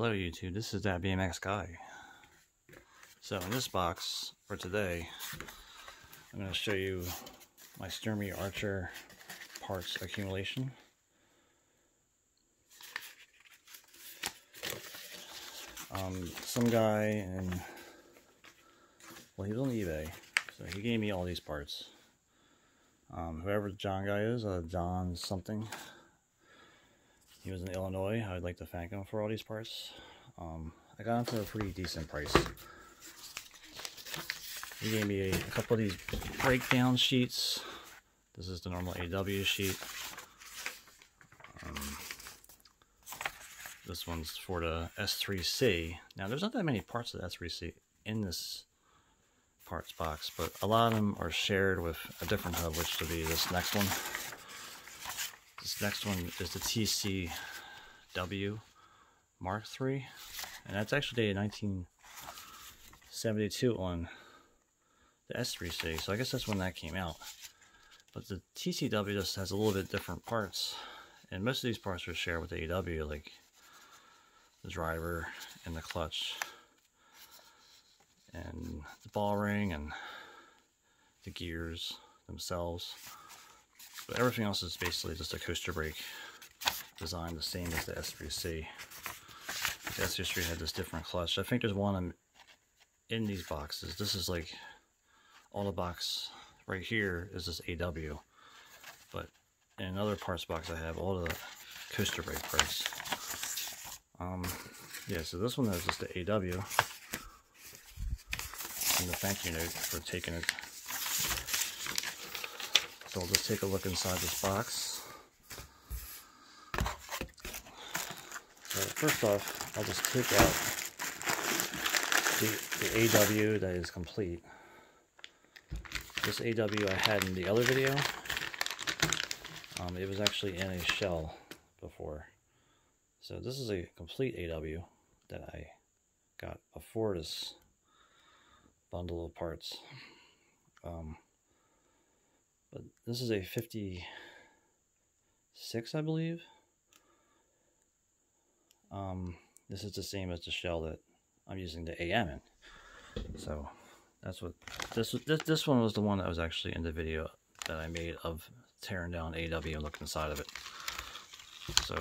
Hello YouTube, this is that BMX guy. So in this box for today, I'm going to show you my Sturmey Archer parts accumulation. Um, some guy and well he was on eBay, so he gave me all these parts. Um, whoever the John guy is, uh, John something, he was in Illinois. I would like to thank him for all these parts. Um, I got them for a pretty decent price. He gave me a, a couple of these breakdown sheets. This is the normal AW sheet. Um, this one's for the S3C. Now, there's not that many parts of the S3C in this parts box, but a lot of them are shared with a different hub, which will be this next one. This next one is the TCW Mark III, and that's actually dated 1972 on the S3C, so I guess that's when that came out. But the TCW just has a little bit different parts, and most of these parts are shared with the AW, like the driver and the clutch, and the ball ring, and the gears themselves. But everything else is basically just a coaster brake designed the same as the S3C. The S3C had this different clutch. I think there's one in these boxes. This is like all the box right here is this AW. But in another parts box I have all the coaster brake parts. Um, yeah, so this one is just the AW. And the thank you note for taking it so I'll just take a look inside this box. So first off, I'll just take out the, the AW that is complete. This AW I had in the other video, um, it was actually in a shell before. So this is a complete AW that I got before this bundle of parts. Um, but this is a 56, I believe. Um, this is the same as the shell that I'm using the AM in. So that's what this this this one was the one that was actually in the video that I made of tearing down AW and looking inside of it. So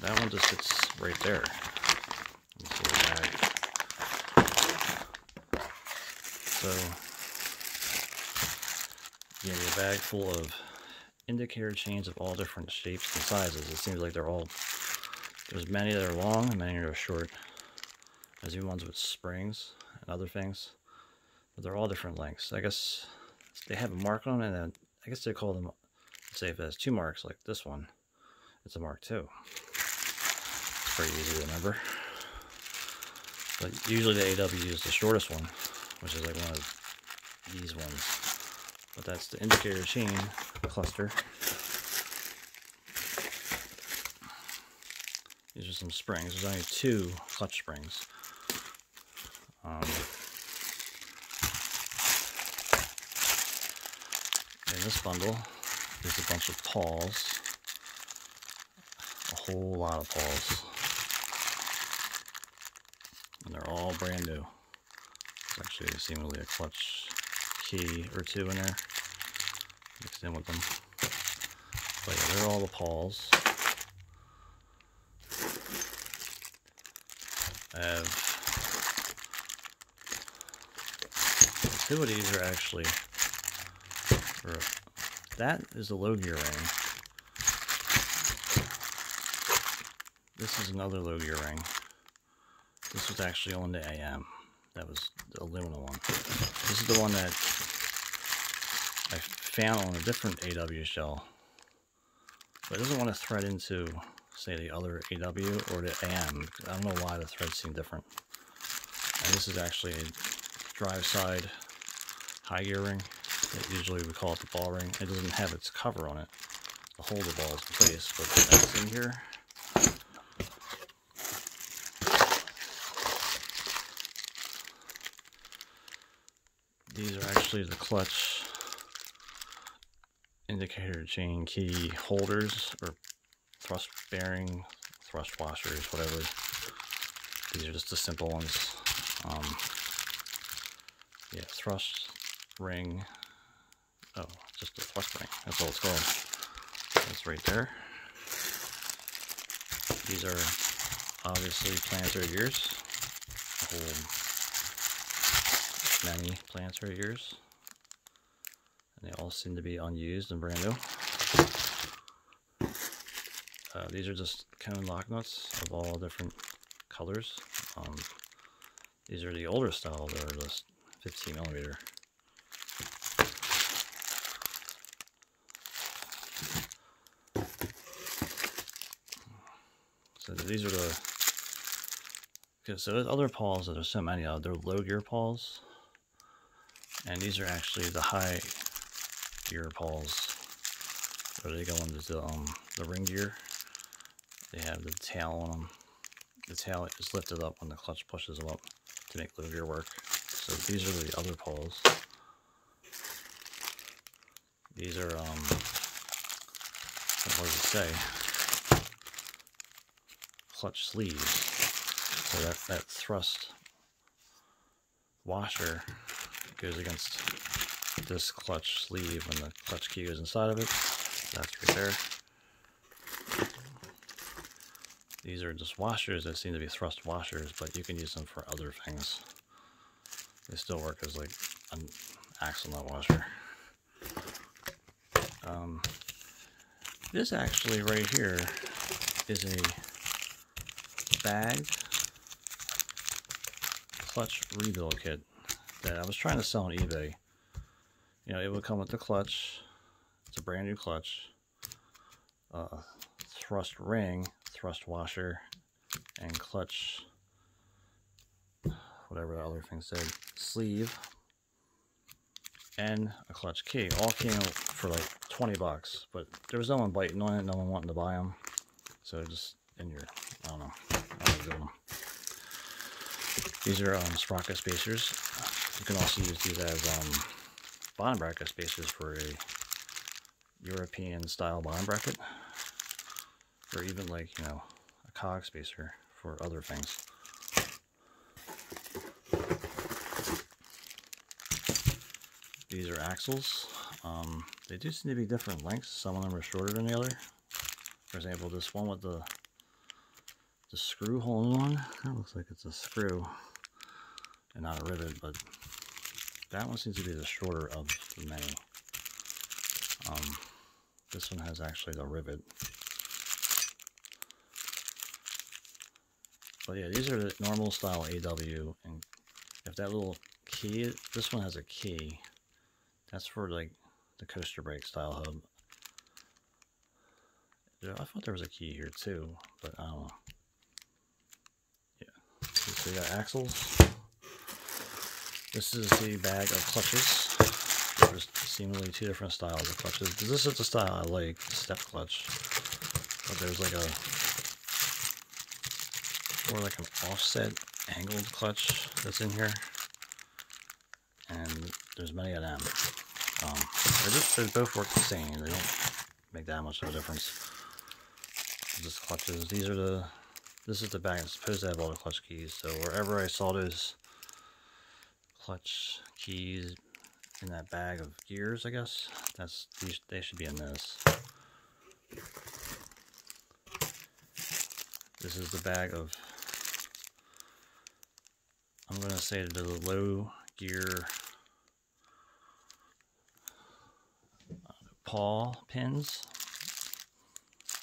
that one just sits right there. So you a bag full of indicator chains of all different shapes and sizes. It seems like they're all, there's many that are long and many that are short. There's even ones with springs and other things, but they're all different lengths. I guess they have a mark on it, and I guess they call them, say if it has two marks like this one, it's a mark two. It's pretty easy to remember. But usually the AW is the shortest one, which is like one of these ones. But that's the indicator chain cluster. These are some springs. There's only two clutch springs. Um, in this bundle is a bunch of pawls. A whole lot of pawls. And they're all brand new. It's actually seemingly a clutch or two in there mixed in with them. But yeah, they're all the pawls. I have two of these are actually for that is a low gear ring. This is another low gear ring. This was actually on the AM. That was the aluminum one. This is the one that I found on a different AW shell. But it doesn't want to thread into, say, the other AW or the AM. I don't know why the threads seem different. And this is actually a drive side high gear ring. Usually we call it the ball ring. It doesn't have its cover on it to hold the balls in place, but that's in here. Actually the clutch indicator chain key holders or thrust bearing, thrust washers, whatever. These are just the simple ones. Um, yeah, thrust ring. Oh, just a thrust ring. That's all it's called. That's right there. These are obviously planetary gears. Hold many plants planetary gears. And they all seem to be unused and brand new. Uh, these are just cone lock nuts of all different colors. Um, these are the older style, they're just 15 millimeter. So these are the, Okay, so there's other pawls that there's so many of, they're low gear pawls. And these are actually the high gear pawls, where they go into the, um, the ring gear. They have the tail on them. The tail is lifted up when the clutch pushes them up to make the gear work. So these are the other pawls. These are, um, what does it say? Clutch sleeves. So that, that thrust washer goes against this clutch sleeve when the clutch key goes inside of it. That's right there. These are just washers that seem to be thrust washers, but you can use them for other things. They still work as like an axle nut washer. Um, this actually right here is a bagged clutch rebuild kit that I was trying to sell on eBay. You know, it would come with the clutch. It's a brand new clutch. Uh, thrust ring, thrust washer, and clutch, whatever the other thing said, sleeve, and a clutch key. All came for like 20 bucks, but there was no one biting on it, no one wanting to buy them. So just in your, I don't know, I don't know These are um, sprocket spacers. You can also use these as um, bottom bracket spacers for a European style bottom bracket. Or even like, you know, a cog spacer for other things. These are axles. Um, they do seem to be different lengths. Some of them are shorter than the other. For example, this one with the the screw hole on. That looks like it's a screw and not a rivet, but that one seems to be the shorter of the many. Um, this one has actually the rivet. But yeah, these are the normal style AW, and if that little key, this one has a key. That's for like the coaster brake style hub. Yeah, I thought there was a key here too, but I don't know. Yeah, so we got axles. This is the bag of clutches. There's seemingly two different styles of clutches. This is the style I like, step clutch. But there's like a more like an offset angled clutch that's in here. And there's many of them. Um, they, just, they both work the same. They don't make that much of a difference. Just clutches. These are the. This is the bag that's supposed to have all the clutch keys. So wherever I saw those clutch keys in that bag of gears, I guess, that's these. They should be in this. This is the bag of I'm going to say the low gear uh, pawl pins.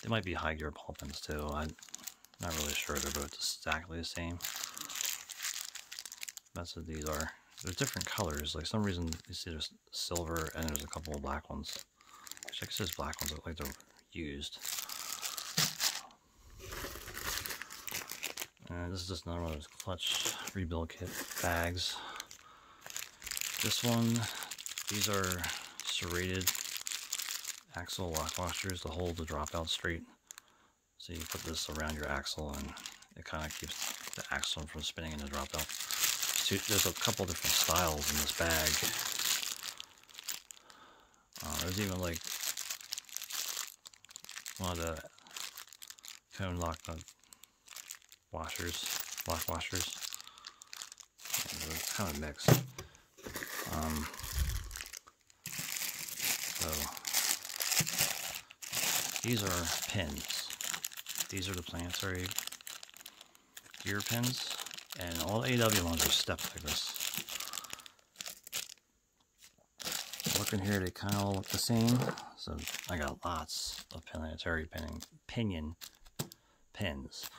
They might be high gear pawl pins too. I'm not really sure they're both exactly the same. That's what these are. There's different colors. Like some reason you see there's silver and there's a couple of black ones. Actually, I guess those black ones like they're used. And this is just another one of those clutch rebuild kit bags. This one, these are serrated axle lock washers to hold the dropout straight. So you put this around your axle and it kind of keeps the axle from spinning in the dropout. There's a couple different styles in this bag. Uh, there's even like one of the cone lock washers. lock washers. kind of mixed. Um, so these are pins. These are the planetary gear pins, and all AW ones are stepped like this. Looking here, they kind of all look the same. So I got lots of planetary pinning, pinion pins.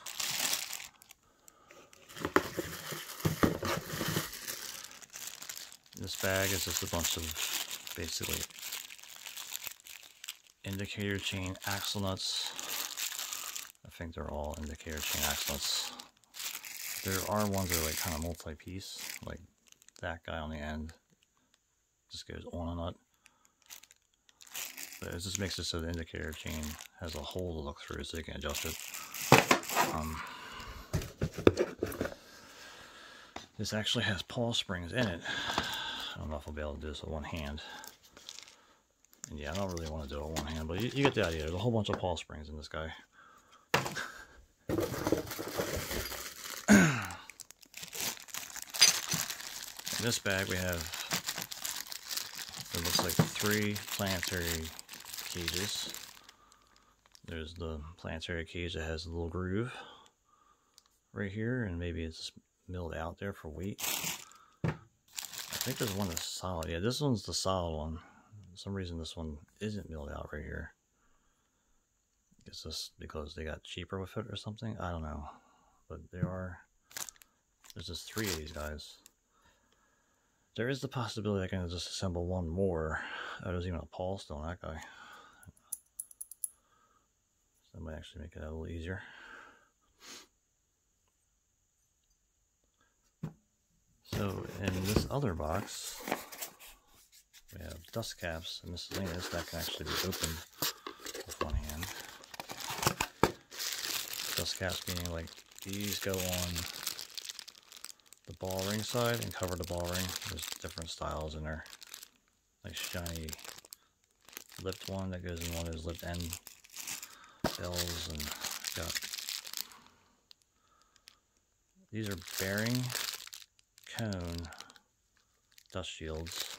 This bag is just a bunch of basically indicator chain axle nuts. I think they're all indicator chain axle nuts. There are ones that are like kind of multi-piece, like that guy on the end just goes on a nut. But it just makes it so the indicator chain has a hole to look through so you can adjust it. Um, this actually has pawl springs in it. I don't know if I'll be able to do this with one hand. And yeah, I don't really want to do it with one hand, but you, you get the idea. There's a whole bunch of pawl springs in this guy. In this bag we have, it looks like three planetary cages. There's the planetary cage that has a little groove right here, and maybe it's milled out there for weight. I think there's one that's solid. Yeah, this one's the solid one. For some reason this one isn't milled out right here. I guess this because they got cheaper with it or something. I don't know. But there are there's just three of these guys. There is the possibility I can just assemble one more. Oh, there's even a still on that guy. So that might actually make it a little easier. So in this other box, we have dust caps and miscellaneous that can actually be opened with one hand. Dust caps meaning like these go on the ball ring side and cover the ball ring. There's different styles in there. Like shiny lipped one that goes in one of those lipped end bells and got these are bearing cone dust shields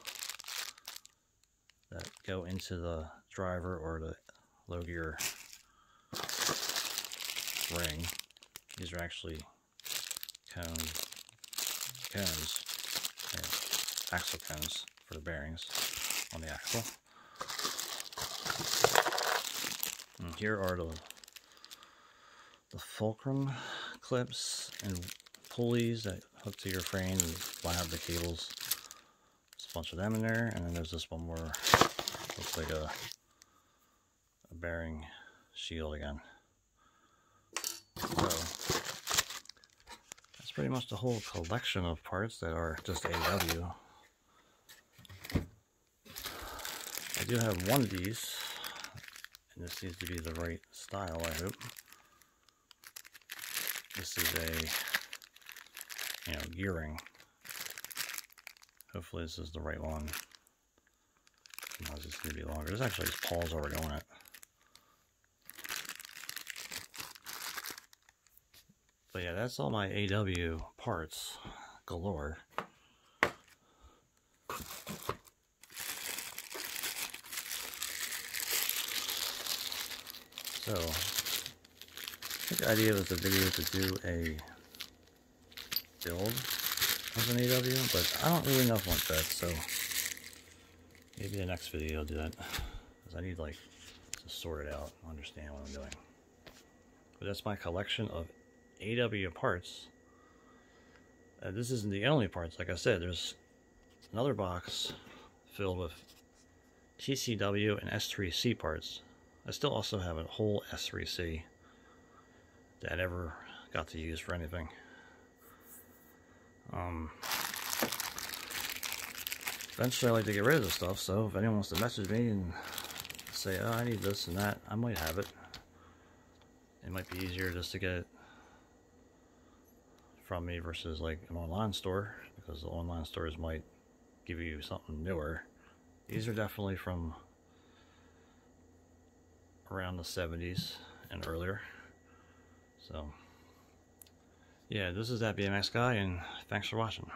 that go into the driver or the low gear ring. These are actually cone cones, yeah, uh, axle cones for the bearings on the axle. And here are the the fulcrum clips and pulleys that hook to your frame and up the cables. There's a bunch of them in there, and then there's this one more looks like a, a bearing shield again. So that's pretty much the whole collection of parts that are just AW. I do have one of these, and this needs to be the right style, I hope. This is a, you know, gearing. Hopefully this is the right one. Otherwise it's going to be longer. There's actually his pawls already on it. But yeah, that's all my AW parts galore. So, I think the idea was the video to do a build of an AW, but I don't really know if I want that, so maybe the next video I'll do that. Because I need like to sort it out, understand what I'm doing. But that's my collection of AW parts. Uh, this isn't the only parts, like I said, there's another box filled with TCW and S3C parts. I still also have a whole S3C that I never got to use for anything. Um, eventually I like to get rid of the stuff, so if anyone wants to message me and say, oh, I need this and that, I might have it. It might be easier just to get it from me versus like an online store because the online stores might give you something newer. These are definitely from around the 70s and earlier. So, yeah, this is that BMX guy, and thanks for watching.